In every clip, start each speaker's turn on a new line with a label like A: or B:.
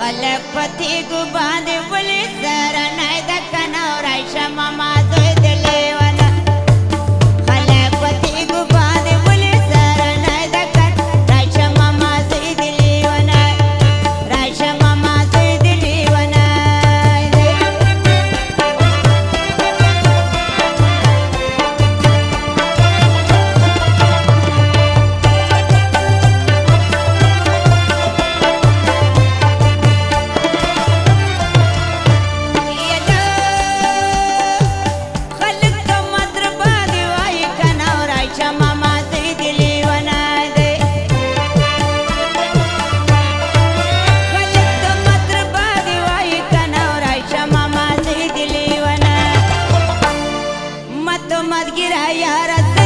A: خلق پتی گو باندې ولې سره نه د کناورای شمه ya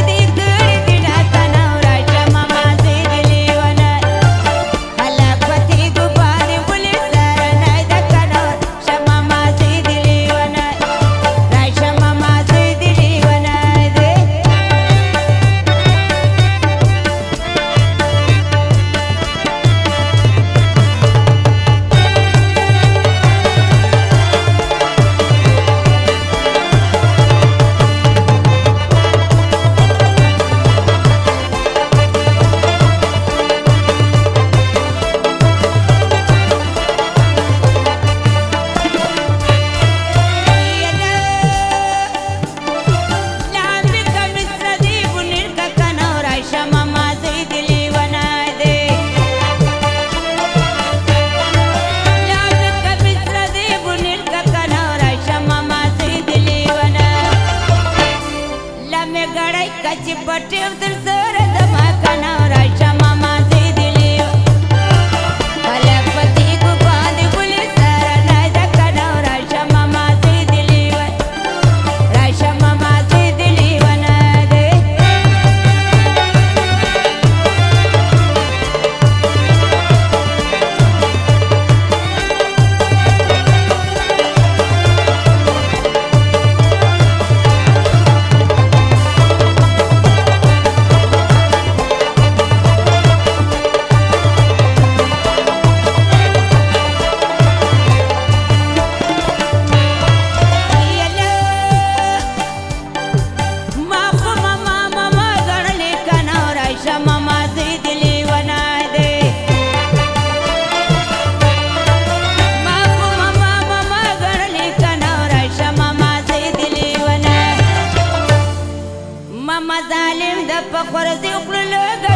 A: but if there's a Para Juarez e o